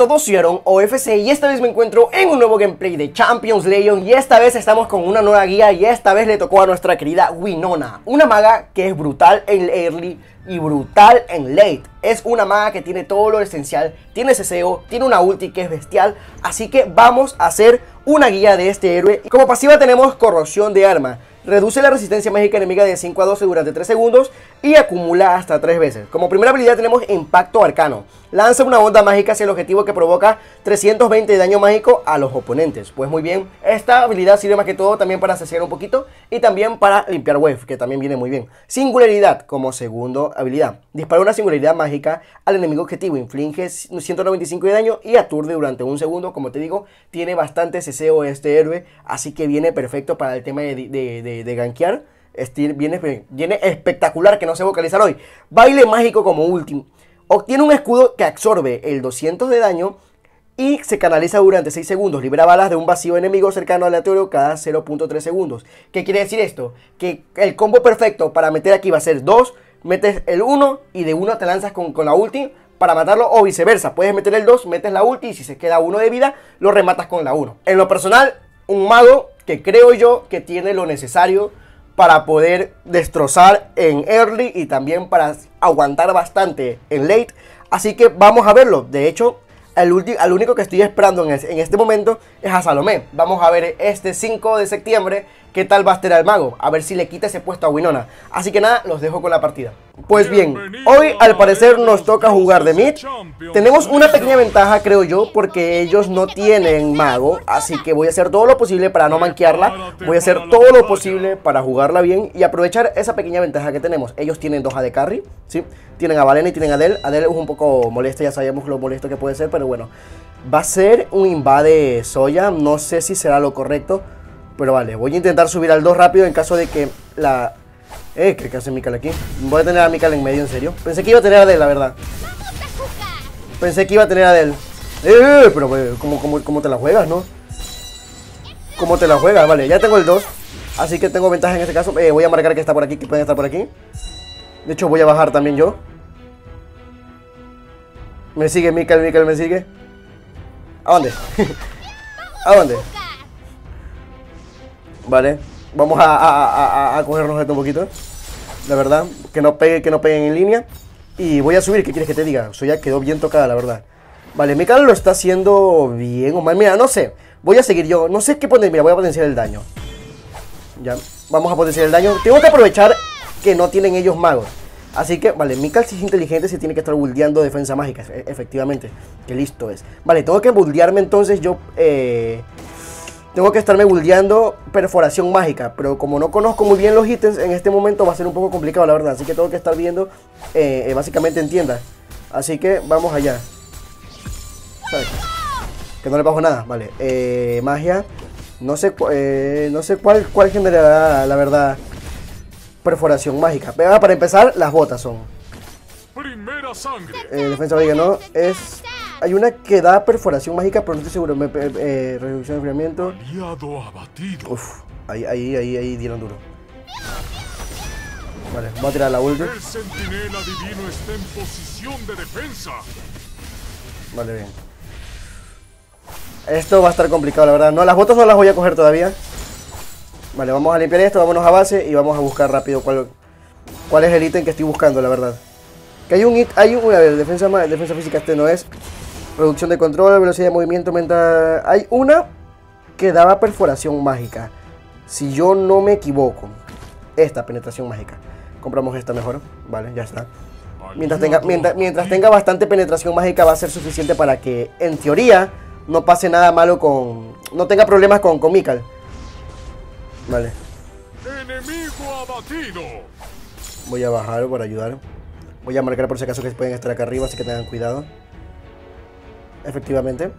todos, soy Aaron OFC y esta vez me encuentro en un nuevo gameplay de Champions Legion y esta vez estamos con una nueva guía y esta vez le tocó a nuestra querida Winona, una maga que es brutal en early y brutal en late. Es una maga que tiene todo lo esencial, tiene ceseo, tiene una ulti que es bestial, así que vamos a hacer una guía de este héroe. Como pasiva tenemos corrosión de arma, Reduce la resistencia mágica enemiga de 5 a 12 durante 3 segundos y acumula hasta 3 veces. Como primera habilidad tenemos Impacto Arcano. Lanza una onda mágica hacia el objetivo que provoca 320 de daño mágico a los oponentes. Pues muy bien, esta habilidad sirve más que todo también para saciar un poquito y también para limpiar wave, que también viene muy bien. Singularidad como segunda habilidad. Dispara una singularidad mágica al enemigo objetivo, inflige 195 de daño y aturde durante un segundo. Como te digo, tiene este héroe, así que viene perfecto para el tema de, de de, gankear. viene, viene espectacular que no sé vocalizar hoy. Baile mágico como último. Obtiene un escudo que absorbe el 200 de daño y se canaliza durante 6 segundos. Libera balas de un vacío enemigo cercano aleatorio cada 0.3 segundos. ¿Qué quiere decir esto? Que el combo perfecto para meter aquí va a ser 2, metes el 1 y de 1 te lanzas con, con la ulti para matarlo o viceversa. Puedes meter el 2, metes la ulti y si se queda 1 de vida, lo rematas con la 1. En lo personal, un mago que creo yo que tiene lo necesario para poder destrozar en early y también para aguantar bastante en late. Así que vamos a verlo. De hecho, el, único que estoy esperando en, en, este momento es a Salomé. Vamos a ver este 5 de septiembre qué tal va a estar el mago. A ver si le quita ese puesto a Winona. Así que nada, los dejo con la partida. Pues bien, hoy al parecer nos toca jugar de mid. Tenemos una pequeña ventaja, creo yo, porque ellos no tienen mago. Así que voy a hacer todo lo posible para no manquearla. Voy a hacer todo lo posible para jugarla bien y aprovechar esa pequeña ventaja que tenemos. Ellos tienen dos AD Carry, ¿sí? Tienen a Valena y tienen a Adel. Adel es un poco molesto, ya sabemos lo molesto que puede ser, pero bueno. Va a ser un invade Soya, no sé si será lo correcto. Pero vale, voy a intentar subir al 2 rápido en caso de que la... Eh, ¿qué hace Mikal aquí? Voy a tener a Mikal en medio, en serio. Pensé que iba a tener a Adel, la verdad. Pensé que iba a tener a Adel. Eh, pero eh, ¿cómo, te la juegas, no? ¿Cómo te la juegas? Vale, ya tengo el 2. Así que tengo ventaja en este caso. Eh, voy a marcar que está por aquí, que pueden estar por aquí. De hecho, voy a bajar también yo. Me sigue Mikal, Mikal me sigue. ¿A dónde? ¿A dónde? Vale. Vamos a, cogernos esto un poquito. La verdad. Que no pegue, que no peguen en línea. Y voy a subir, ¿qué quieres que te diga? Eso ya quedó bien tocada, la verdad. Vale, Mikal lo está haciendo bien o mal. Mira, no sé. Voy a seguir yo. No sé qué poner. Mira, voy a potenciar el daño. Ya. Vamos a potenciar el daño. Tengo que aprovechar que no tienen ellos magos. Así que, vale, Mikal si es inteligente se tiene que estar buldeando defensa mágica, e, efectivamente. Que listo es. Vale, tengo que buldearme entonces yo eh, tengo que estarme buldeando perforación mágica. Pero como no conozco muy bien los ítems, en este momento va a ser un poco complicado, la verdad. Así que tengo que estar viendo eh, eh, básicamente en tiendas. Así que vamos allá. Que no le bajo nada. Vale. Eh, magia. No sé, no sé cuál, cuál generará, la verdad, perforación mágica. Pero para empezar, las botas son. Primera sangre. defensa no. Es hay una que da perforación mágica, pero no estoy seguro. Me, eh, reducción de enfriamiento. Uf, ahí, ahí, ahí, ahí dieron duro. Vale, voy a tirar la ulti. El sentinela divino está en posición de defensa. Vale, bien. Esto va a estar complicado, la verdad. No, las botas no las voy a coger todavía. Vale, vamos a limpiar esto, vámonos a base y vamos a buscar rápido cuál, cuál es el ítem que estoy buscando, la verdad. Que hay un hay un, a ver, defensa, defensa física este no es. Reducción de control, velocidad de movimiento aumenta. Hay una que daba perforación mágica. Si yo no me equivoco. Esta penetración mágica. Compramos esta mejor. Vale, ya está. Mientras tenga, mientras, tenga bastante penetración mágica va a ser suficiente para que, en teoría, no pase nada malo con... No tenga problemas con, con Mikal. Vale. Voy a bajar para ayudar. Voy a marcar por si acaso que pueden estar acá arriba, así que tengan cuidado. Efectivamente.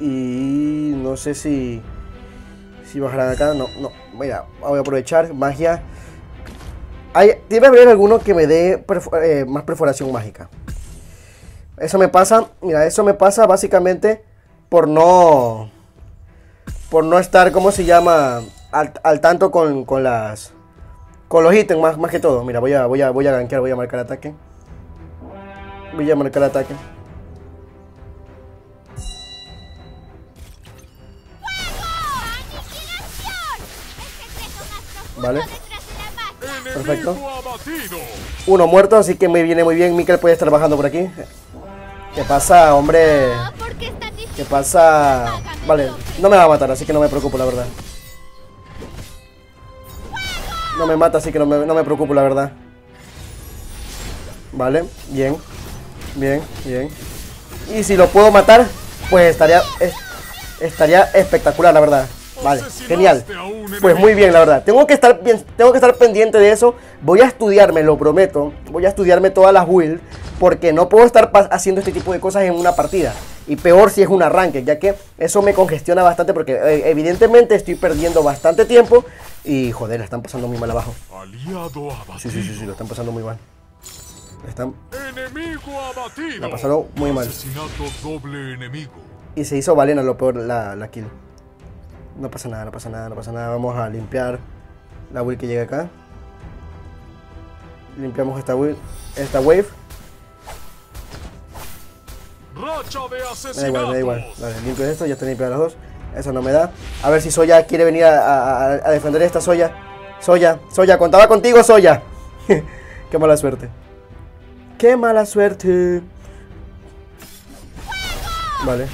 Y no sé si... Si bajarán acá. No, no. Mira, voy a aprovechar. Magia. Hay, debe haber alguno que me dé eh, más perforación mágica. Eso me pasa, mira, eso me pasa básicamente por no... Por no estar, ¿cómo se llama? Al, tanto con, con, las... Con los ítems más, más que todo. Mira, voy a, voy a, voy a gankear, voy a marcar ataque. Voy a marcar ataque. Vale. Perfecto. Uno muerto, así que me viene muy bien. Mikel puede estar bajando por aquí. ¿Qué pasa, hombre? ¿Qué pasa? Vale, no me va a matar, así que no me preocupo, la verdad. No me mata, así que no me, no me preocupo, la verdad. Vale, bien. Bien, bien. Y si lo puedo matar, pues estaría, es- estaría espectacular, la verdad. Vale, genial. Pues muy bien, la verdad. Tengo que estar tengo que estar pendiente de eso. Voy a estudiarme, lo prometo. Voy a estudiarme todas las builds porque no puedo estar haciendo este tipo de cosas en una partida. Y peor si es un arranque, ya que eso me congestiona bastante porque eh, evidentemente estoy perdiendo bastante tiempo y joder, la están pasando muy mal abajo. Sí, sí, sí, sí, lo están pasando muy mal. Están Enemigo abatido. La pasaron muy mal. Asesinato doble enemigo. Y se hizo Valena lo peor la, la kill. No pasa nada, no pasa nada, no pasa nada. Vamos a limpiar la build que llega acá. Limpiamos esta build, esta wave. Me da igual, me da igual. Vale, limpio esto, ya está limpiado las dos. Eso no me da. A ver si Soya quiere venir a, a- a- a defender esta Soya. Soya, Soya, contaba contigo, Soya. Qué mala suerte. Qué mala suerte. Vale.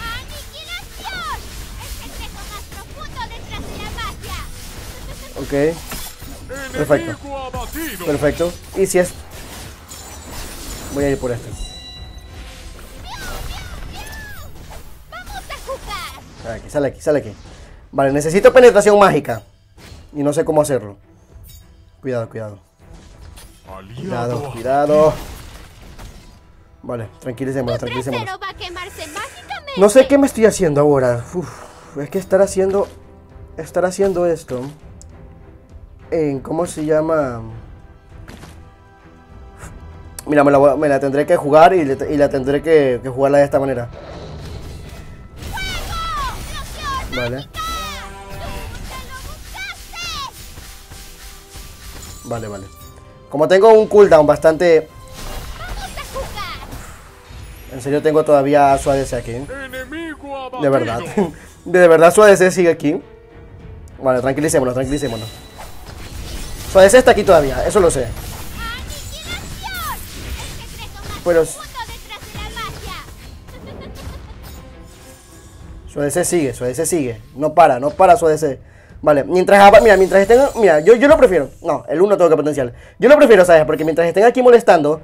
Ok, Perfecto. perfecto. Y si es... Voy a ir por este. Sale aquí, sale aquí, sale aquí. Vale, necesito penetración mágica. Y no sé cómo hacerlo. Cuidado, cuidado. Cuidado, cuidado. Vale, tranquilicémonos, tranquilicémonos. Trasero va a quemarse mágicamente. No sé qué me estoy haciendo ahora. Uf, es que estar haciendo. Estar haciendo esto. En. ¿Cómo se llama? Mira, me la, voy a- me la tendré que jugar y, le- y la tendré que, que jugarla de esta manera. Vale. Vale, vale. Como tengo un cooldown bastante. En serio, tengo todavía su ADC aquí. De verdad. De verdad su ADC sigue aquí. Vale, tranquilicémonos, tranquilicémonos. Su ADC está aquí todavía, eso lo sé. Pero-. Su ADC sigue, su ADC sigue. No para, no para su ADC. Vale, mientras, mira, mientras estén, mira, yo, yo lo prefiero. No, el 1 tengo que potencial. Yo lo prefiero, ¿sabes? Porque mientras estén aquí molestando,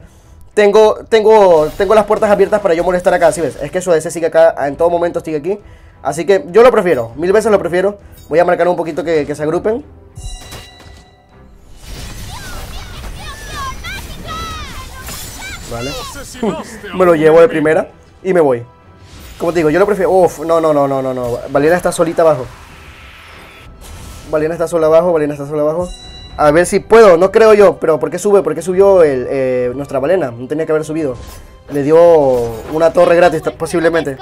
tengo, tengo, tengo las puertas abiertas para yo molestar acá, ¿sí ves? Es que su ADC sigue acá, en todo momento sigue aquí. Así que yo lo prefiero, mil veces lo prefiero. Voy a marcar un poquito que se agrupen. Vale. Me lo llevo de primera y me voy. Como te digo, yo lo prefiero. Uf, no, no, no, no, no, no. Valena está solita abajo. Valena está sola abajo, Valena está sola abajo. A ver si puedo, no creo yo, pero ¿por qué sube? ¿Por qué subió el, eh, nuestra Valena? No tenía que haber subido. Le dio una torre gratis, posiblemente.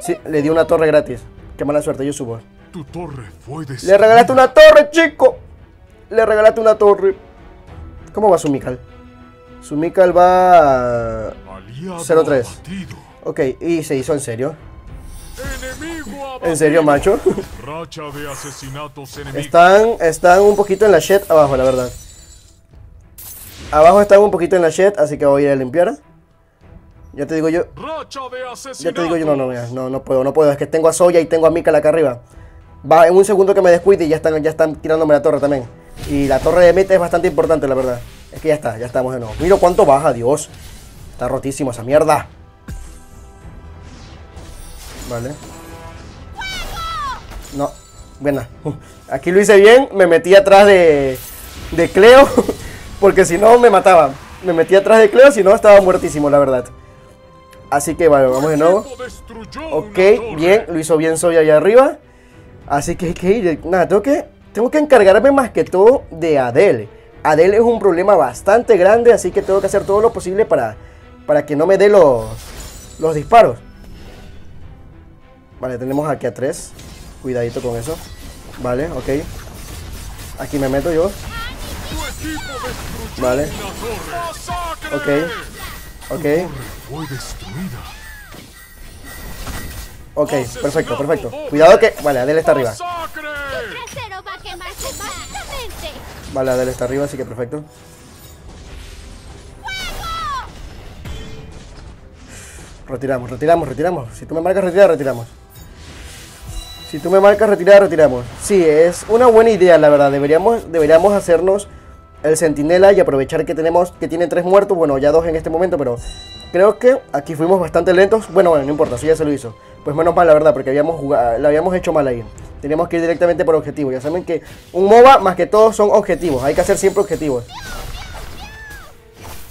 Sí, le dio una torre gratis. Qué mala suerte, yo subo. Tu torre fue Le regalaste una torre, chico. Le regalaste una torre. ¿Cómo va su Mikal? Su Mikal va... Aliado 0-3. abatido. Ok, y se hizo en serio. ¿En serio, macho? Están, están un poquito en la shed abajo, la verdad. Abajo están un poquito en la shed, así que voy a ir a limpiar. Ya te digo yo, ya te digo yo, no, no, mira, no, no puedo, no puedo. Es que tengo a Soya y tengo a Mikal acá arriba. Va en un segundo que me descuide y ya están, ya están tirándome la torre también. Y la torre de meta es bastante importante, la verdad. Es que ya está, ya estamos de nuevo. Mira cuánto baja, Dios. Está rotísimo esa mierda. Vale. No, buena. Aquí lo hice bien, me metí atrás de, de Cleo, porque si no me mataba. Me metí atrás de Cleo, si no estaba muertísimo, la verdad. Así que bueno, vamos de nuevo. Ok, bien, lo hizo bien Soya allá arriba. Así que hay que ir. Nada, tengo que, tengo que encargarme más que todo de Adele. Adele es un problema bastante grande, así que tengo que hacer todo lo posible para, para que no me dé los, los disparos. Vale, tenemos aquí a tres. Cuidadito con eso. Vale, ok. Aquí me meto yo. Vale. Ok. Ok. Ok, perfecto, perfecto. Cuidado que... Vale, Adele está arriba. Vale, Adel está arriba, así que perfecto. Retiramos, retiramos, retiramos. Si tú me marcas retirada, retiramos. Si tú me marcas retirada, retiramos. Sí, es una buena idea, la verdad. Deberíamos, deberíamos hacernos el sentinela y aprovechar que tenemos, que tienen tres muertos. Bueno, ya dos en este momento, pero creo que aquí fuimos bastante lentos. Bueno, bueno, no importa, eso ya se lo hizo. Pues menos mal, la verdad, porque habíamos jugado, la habíamos hecho mal ahí. Teníamos que ir directamente por objetivo. Ya saben que un MOBA más que todo son objetivos. Hay que hacer siempre objetivos.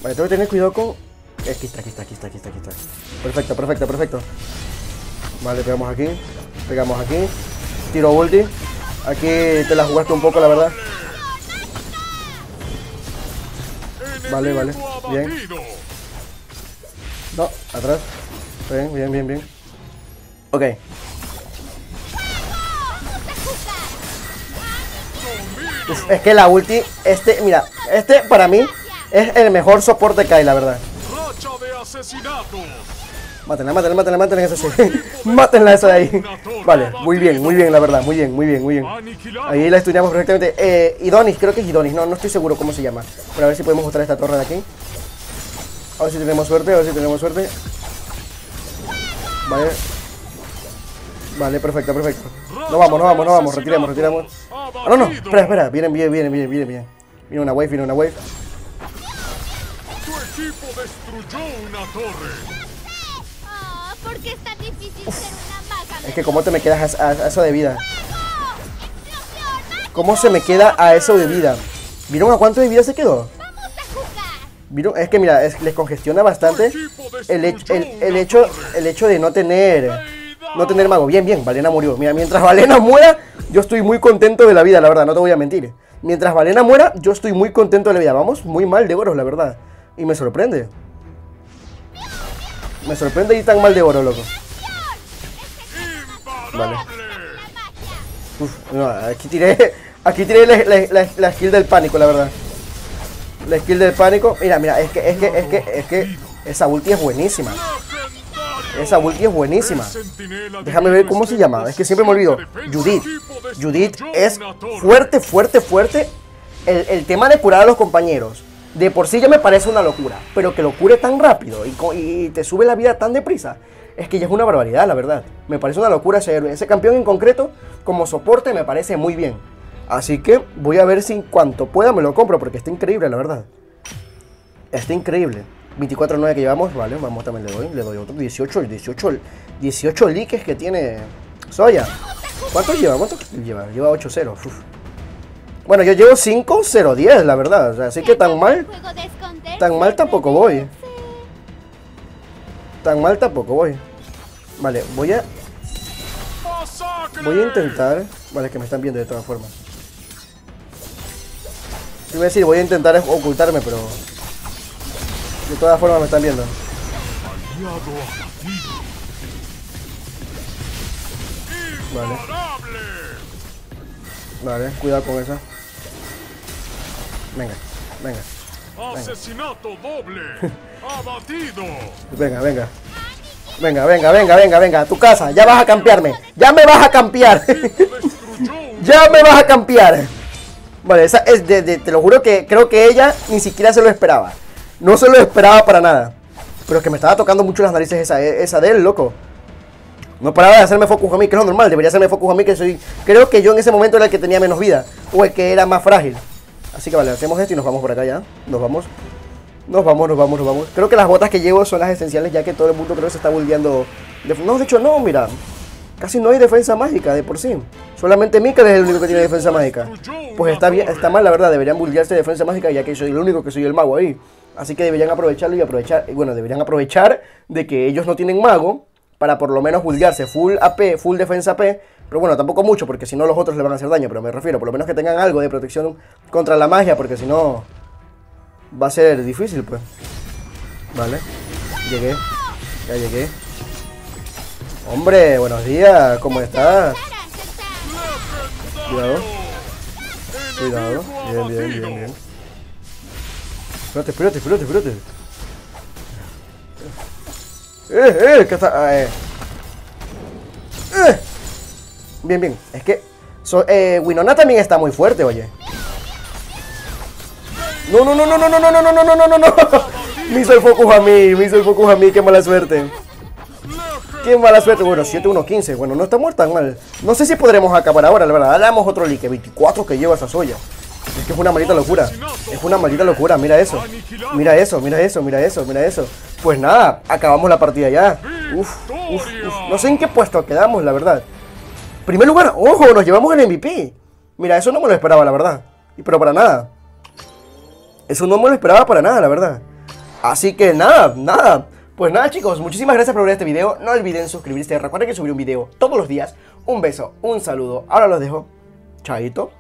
Vale, tengo que tener cuidado con... Aquí está, aquí está, aquí está, aquí está, aquí está. Perfecto, perfecto, perfecto. Vale, pegamos aquí. Pegamos aquí. Tiro ulti. Aquí te la jugaste un poco, la verdad. Vale, vale. Bien. No, atrás. Bien, bien, bien, bien. Ok. Uf, es que la ulti, este, mira, este para mí es el mejor soporte que hay, la verdad. Mátenla, mátenla, mátenla, mátenla, esa sí. mátenla esa de ahí. Vale, muy bien, muy bien, la verdad, muy bien, muy bien, muy bien. Ahí la estudiamos perfectamente. Eh, Idonis, creo que es Idonis, no, no estoy seguro cómo se llama. Pero a ver si podemos mostrar esta torre de aquí. A ver si tenemos suerte, a ver si tenemos suerte. Vale. Vale, perfecto, perfecto. No vamos, no vamos, no vamos, retiramos, retiramos. Ah, no, no, espera, espera, vienen, vienen, vienen, vienen, vienen, vienen. Viene una wave, viene una wave. Tu equipo destruyó una torre. ¿por qué es tan difícil ser una maga? Es que cómo te me quedas a, a- a eso de vida. ¿Cómo se me queda a eso de vida? ¿Vieron a cuánto de vida se quedó? ¡Vamos a jugar! ¿Vieron? Es que mira, es- les congestiona bastante el, el, el hecho, el hecho de no tener no tener mago. Bien, bien, Valena murió. Mira, mientras Valena muera, yo estoy muy contento de la vida, la verdad, no te voy a mentir. Mientras Valena muera, yo estoy muy contento de la vida. Vamos muy mal de oro, la verdad. Y me sorprende. Me sorprende ir tan mal de oro, loco. Vale. Uf, no, aquí tiré, aquí tiré la, skill del pánico, la verdad. La skill del pánico. Mira, mira, es que, es que, es que, es que esa ulti es buenísima. Esa ulti es buenísima. Déjame ver cómo se llama. Es que siempre me olvido. Judith. Judith es fuerte, fuerte, fuerte. El, el tema de curar a los compañeros. De por sí ya me parece una locura. Pero que lo cure tan rápido y, y te sube la vida tan deprisa. Es que ya es una barbaridad, la verdad. Me parece una locura ese héroe. Ese campeón en concreto, como soporte, me parece muy bien. Así que voy a ver si en cuanto pueda me lo compro. Porque está increíble, la verdad. Está increíble. 24-9 que llevamos, vale, vamos también le doy, le doy otro. 18, 18, 18 likes que tiene Soya. ¿Cuántos lleva? ¿Cuántos lleva? Lleva 8-0. uf. Bueno, yo llevo 5-0-10, la verdad. O sea, así que tan mal, tan mal tampoco voy. tan mal tampoco voy. Vale, voy a, voy a intentar. Vale, que me están viendo de todas formas. Voy a decir, voy a intentar ocultarme, pero. De todas formas me están viendo. Vale. Vale, cuidado con esa. Venga, venga, Asesinato doble. Abatido. venga, venga. Venga, venga, venga, venga, venga. A tu casa, ya vas a campearme. Ya me vas a campear. Ya me vas a campear. Vale, esa es de, de- te lo juro que creo que ella ni siquiera se lo esperaba. No se lo esperaba para nada. Pero es que me estaba tocando mucho las narices esa, esa de él, loco. No paraba de hacerme focus a mí, que es lo normal. Debería hacerme focus a mí, que soy. Creo que yo en ese momento era el que tenía menos vida. O el que era más frágil. Así que vale, hacemos esto y nos vamos por acá ya. Nos vamos. Nos vamos, nos vamos, nos vamos. Creo que las botas que llevo son las esenciales, ya que todo el mundo creo que se está volviendo. No, de hecho, no, mira. Casi no hay defensa mágica de por sí. Solamente Mika es el único que tiene defensa mágica. Pues está bien, está mal, la verdad. Deberían bullearse defensa mágica, ya que soy el único que soy el mago ahí. Así que deberían aprovecharlo y aprovechar. Bueno, deberían aprovechar de que ellos no tienen mago. Para por lo menos bullearse full AP, full defensa AP. Pero bueno, tampoco mucho, porque si no los otros le van a hacer daño. Pero me refiero, por lo menos que tengan algo de protección contra la magia, porque si no. Va a ser difícil, pues. Vale. Llegué. Ya llegué. Hombre, buenos días. ¿Cómo estás? Cuidado. Cuidado. Bien, bien, bien, bien. Espérate, espérate, espérate, espérate. Eh, eh, que está. ah, eh. Eh. Bien, bien. Es que. eh, Winona también está muy fuerte, oye. No, no, no, no, no, no, no, no, no, no, no, no, no. Me hizo el focus a mí, me hizo el focus a mí, qué mala suerte. Qué mala suerte. Bueno, 7-1-15. Bueno, no estamos tan mal. No sé si podremos acabar ahora, la verdad. Damos otro like. 24 que lleva esa soya. Es que es una maldita locura. Es una maldita locura. Mira eso. Mira eso, mira eso, mira eso, mira eso. Pues nada, acabamos la partida ya. Uf, uf, uf. No sé en qué puesto quedamos, la verdad. Primer lugar, ojo, nos llevamos el MVP. Mira, eso no me lo esperaba, la verdad. Y pero para nada. Eso no me lo esperaba para nada, la verdad. Así que nada, nada. Pues nada chicos, muchísimas gracias por ver este video. No olviden suscribirse. Recuerden que subiré un video todos los días. Un beso, un saludo. Ahora los dejo. Chaito.